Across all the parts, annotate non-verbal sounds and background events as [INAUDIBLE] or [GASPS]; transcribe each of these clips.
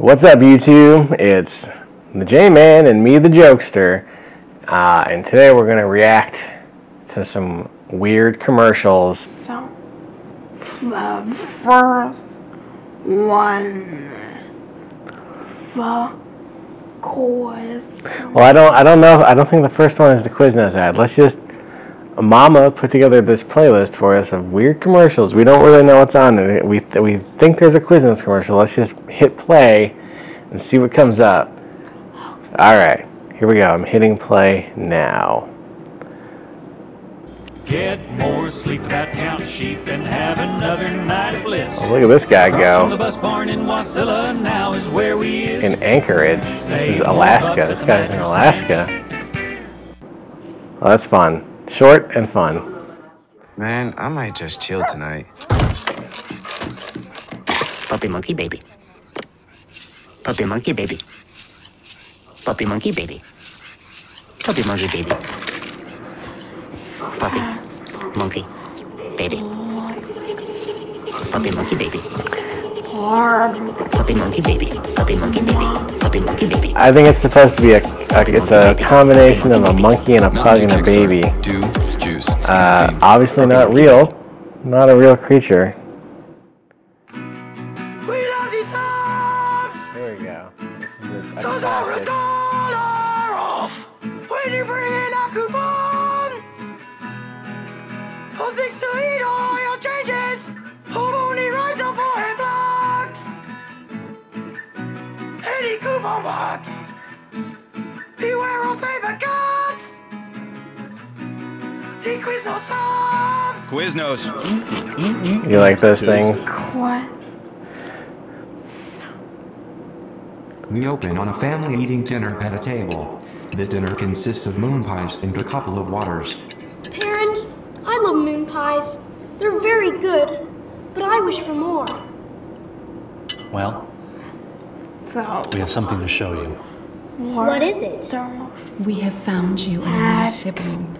What's up, YouTube? It's the J-Man and me, the Jokester. Uh, and today we're going to react to some weird commercials. So, the first one, the quiz. Well, I don't, I don't know. I don't think the first one is the Quiznos ad. Let's just. Mama put together this playlist for us of weird commercials. We don't really know what's on it. We we think there's a Quiznos commercial. Let's just hit play and see what comes up. All right, here we go. I'm hitting play now. Get more sleep without counting sheep and have another night of bliss. Oh, look at this guy from the go bus barn in Wasilla now is where we is. in Anchorage. This is Alaska. This guy's in Alaska. Well, that's fun. Short and fun. Man, I might just chill tonight. Puppy monkey baby. Puppy monkey baby. Puppy monkey baby. Puppy monkey baby. Puppy monkey baby. Puppy monkey baby. I think it's supposed to be a, a it's a combination of a monkey and a pug and a baby. Juice. Uh, obviously not real, not a real creature. Coupon box. Beware of paper cuts. The Quiznos subs. Quiznos. You like those things? What? We open on a family eating dinner at a table. The dinner consists of moon pies and a couple of waters. Parent, I love moon pies. They're very good, but I wish for more. Well, So, we have something to show you. What is it? We have found you a new sibling.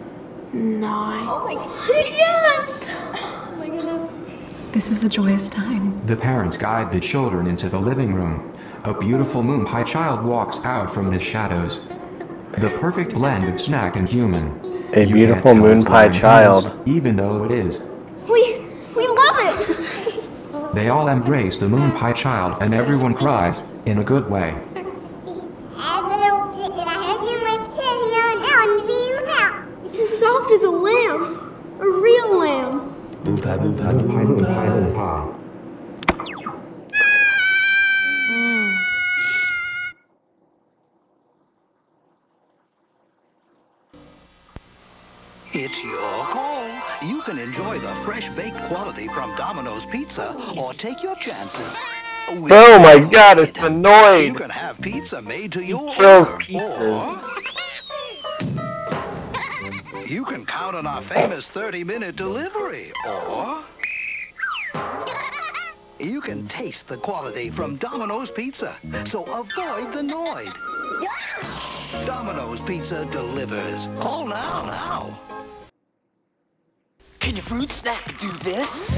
nine. Oh my [LAUGHS] yes! Oh my goodness. This is a joyous time. The parents guide the children into the living room. A beautiful moon pie child walks out from the shadows. The perfect blend of snack and human. A You beautiful tell moon pie child. pants, even though it is. We we love it. [LAUGHS] They all embrace the moon pie child and everyone cries, in a good way. It's as soft as a lamb. A real lamb. Moon pie, moon pie, moon pie. It's your call. You can enjoy the fresh baked quality from Domino's Pizza or take your chances. With Oh my God, it's Pizza. the Noid. You can have pizza made to your kills order, pizzas. you can count on our famous 30-minute delivery, or you can taste the quality from Domino's Pizza. So avoid the Noid. Domino's Pizza delivers. Call now, now. Can your fruit snack do this?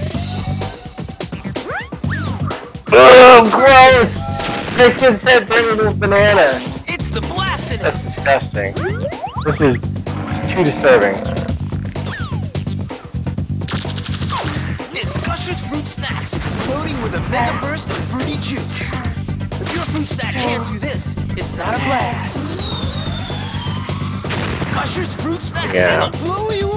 Oh, gross! They just said better than banana. It's the blasted That's disgusting. This is too disturbing. It's Gushers Fruit Snacks exploding with a mega burst of fruity juice. If your fruit snack can't do this, it's not a blast. Gushers Fruit Snacks Yeah. will blow you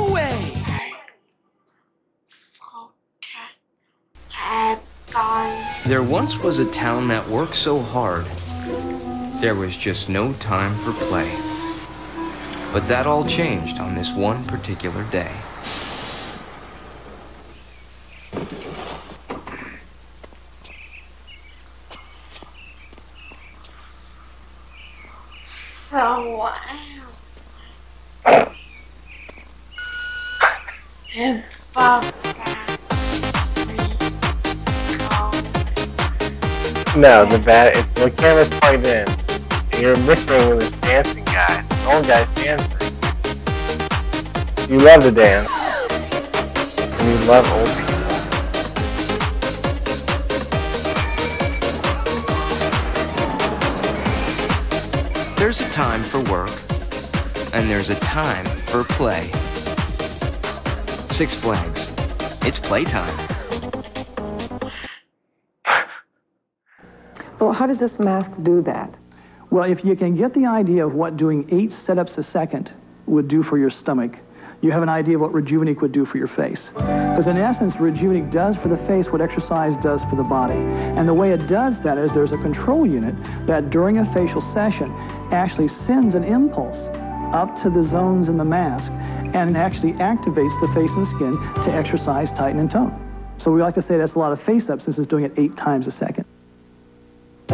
There once was a town that worked so hard, there was just no time for play. But that all changed on this one particular day. So, wow. It's fucking No, the bat. It's the camera's plugged in. And you're missing this dancing guy. This old guy's dancing. You love to dance. And you love old people. There's a time for work, and there's a time for play. Six Flags. It's playtime. How does this mask do that? Well, if you can get the idea of what doing eight setups a second would do for your stomach, you have an idea of what Rejuvenique would do for your face. Because in essence, Rejuvenique does for the face what exercise does for the body. And the way it does that is there's a control unit that during a facial session actually sends an impulse up to the zones in the mask and actually activates the face and skin to exercise, tighten, and tone. So we like to say that's a lot of face ups since it's doing it eight times a second.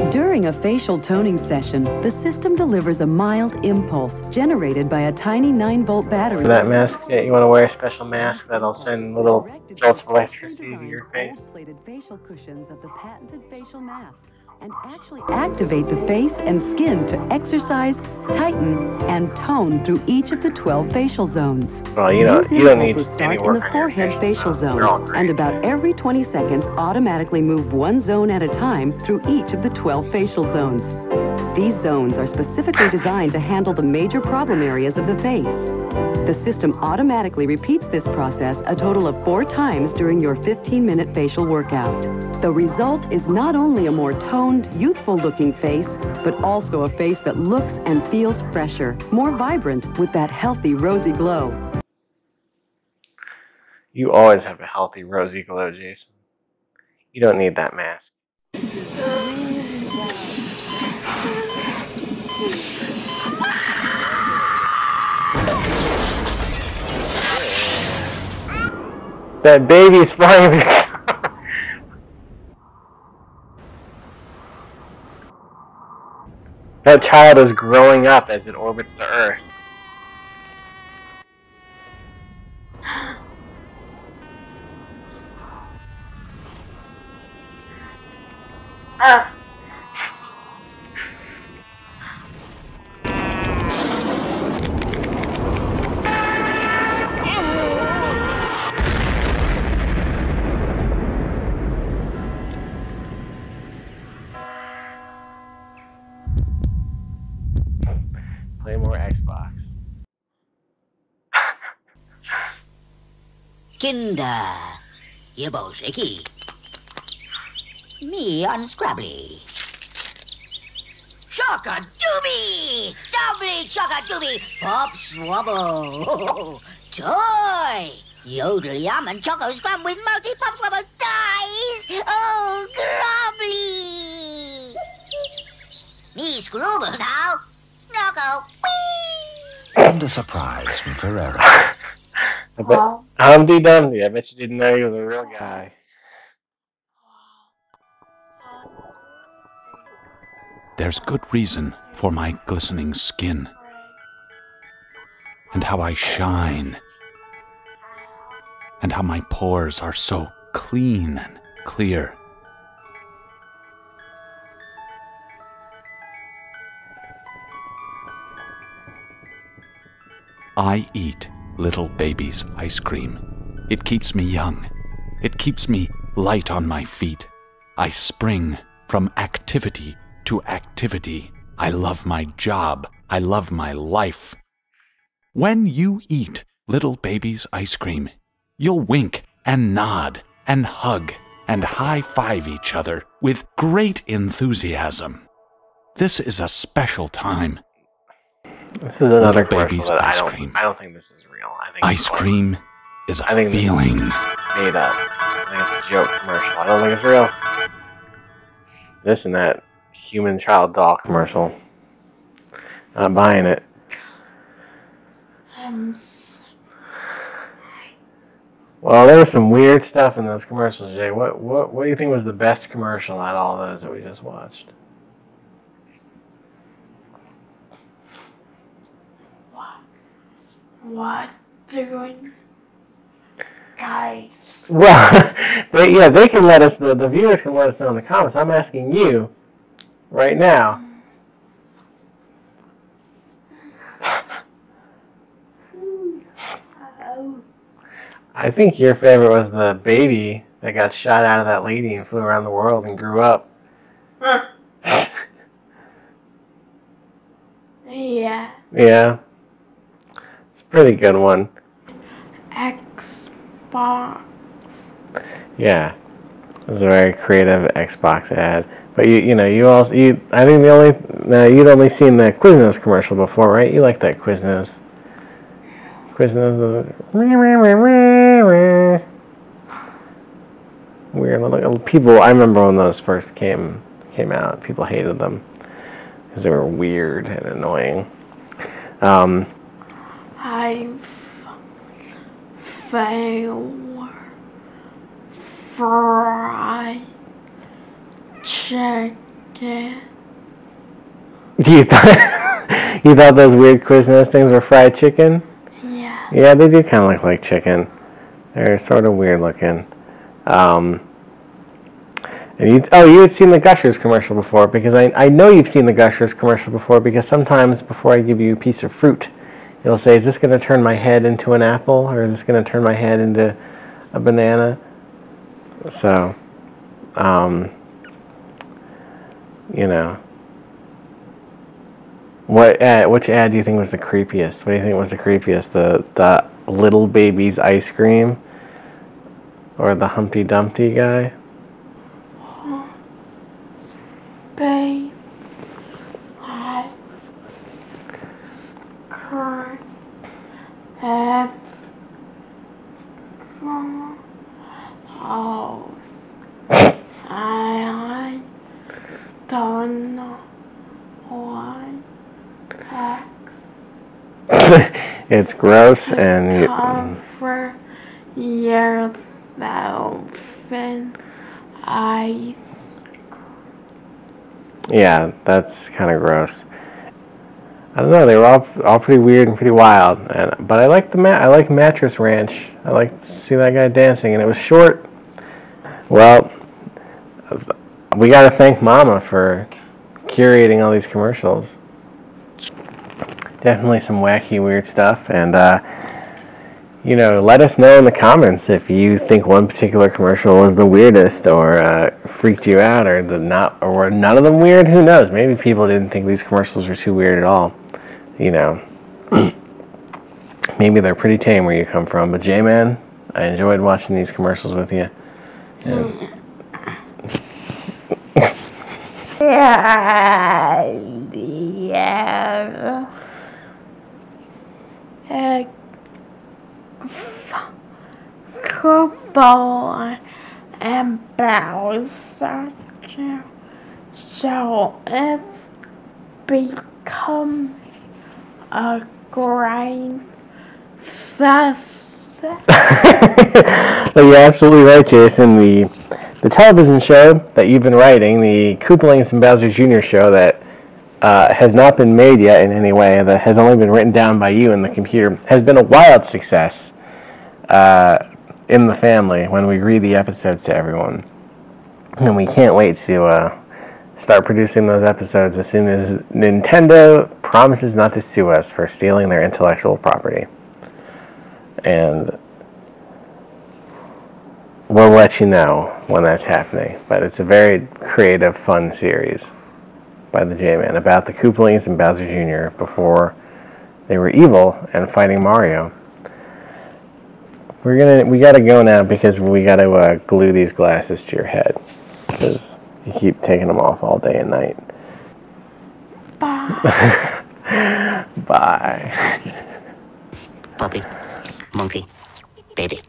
During a facial toning session, the system delivers a mild impulse generated by a tiny 9-volt battery. For that mask, yeah, you want to wear a special mask that'll send little jolts of electricity to your face. Facial cushions of the patented facial mask and actually activate the face and skin to exercise, tighten, and tone through each of the 12 facial zones. Well, you know, you don't need start in the forehead facial. Zone, and about every 20 seconds automatically move one zone at a time through each of the 12 facial zones. These zones are specifically designed to handle the major problem areas of the face. The system automatically repeats this process a total of four times during your 15-minute facial workout. The result is not only a more toned, youthful-looking face, but also a face that looks and feels fresher, more vibrant, with that healthy, rosy glow. You always have a healthy, rosy glow, Jason. You don't need that mask. That baby's [LAUGHS] flying that child is growing up as it orbits the Earth. Kinder, you both shaky. Me unscrabbly. Chocka doobie! Doubly chocka doobie! Pop swabble! [LAUGHS] Toy! Yodel yum and choco scrum with multi pop swabble dies! Oh, grubbly! Me scrubble now! Snuggle! And a surprise from Ferrero. [LAUGHS] I bet Humpty Dumpty. I bet you didn't know he was a real guy. There's good reason for my glistening skin. And how I shine. And how my pores are so clean and clear. I eat little baby's ice cream. It keeps me young. It keeps me light on my feet. I spring from activity to activity. I love my job. I love my life. When you eat little baby's ice cream, you'll wink and nod and hug and high five each other with great enthusiasm. This is a special time. This is another Little baby's commercial that I ice don't. cream. I don't think this is real. I think Ice cream is a I think feeling. made up. I think it's a joke commercial. I don't think it's real. This and that human child doll commercial. Not buying it. Um, Well, there was some weird stuff in those commercials, Jay. What what what do you think was the best commercial out of all those that we just watched? What? They're going. Guys. Well, [LAUGHS] they, yeah, they can let us. The, the viewers can let us know in the comments. I'm asking you right now. [LAUGHS] I think your favorite was the baby that got shot out of that lady and flew around the world and grew up. [LAUGHS] Yeah. Yeah. Pretty good one. Xbox. Yeah. It was a very creative Xbox ad. But you you know, you also you I think the only no, you'd only seen the Quiznos commercial before, right? You like that Quiznos. Quiznos is weird little people I remember when those first came came out, people hated them because they were weird and annoying. Um, I've failed fried chicken. [LAUGHS] you thought [LAUGHS] you thought those weird Quiznos things were fried chicken? Yeah. Yeah, they do kind of look like chicken. They're sort of weird looking. Um, and you, oh, you had seen the Gushers commercial before because I, I know you've seen the Gushers commercial before because sometimes before I give you a piece of fruit, you'll say, "Is this going to turn my head into an apple or is this going to turn my head into a banana?" So, um, you know, what ad, which ad do you think was the creepiest? What do you think was the creepiest? The the little baby's ice cream or the Humpty Dumpty guy? [GASPS] Babe, I cried at house. I don't know why it's gross and cover yourself in ice. yeah, that's kind of gross. I don't know. They were all all pretty weird and pretty wild, and but I like the mat. I like Mattress Ranch. I like to see that guy dancing, and it was short. Well, we got to thank Mama for curating all these commercials. Definitely some wacky, weird stuff, and uh, you know, let us know in the comments if you think one particular commercial was the weirdest, or uh, freaked you out, or the not, or were none of them weird. Who knows? Maybe people didn't think these commercials were too weird at all. You know, [CLEARS THROAT] maybe they're pretty tame where you come from. But J-Man, I enjoyed watching these commercials with you. And [LAUGHS] Yeah, yeah. Couple and Bowser. So it's become a great success. you're absolutely right, Jason. The the television show that you've been writing, the Koopalings and Bowser Jr. show that uh, has not been made yet in any way, that has only been written down by you in the computer, has been a wild success uh, in the family when we read the episodes to everyone. And we can't wait to uh, start producing those episodes as soon as Nintendo promises not to sue us for stealing their intellectual property. And we'll let you know when that's happening. But it's a very creative, fun series by the J-Man about the Koopalings and Bowser Jr. before they were evil and fighting Mario. We're gonna we gotta go now because we gotta uh, glue these glasses to your head because you keep taking them off all day and night. Bye. [LAUGHS] Bye. Puppy, monkey, baby.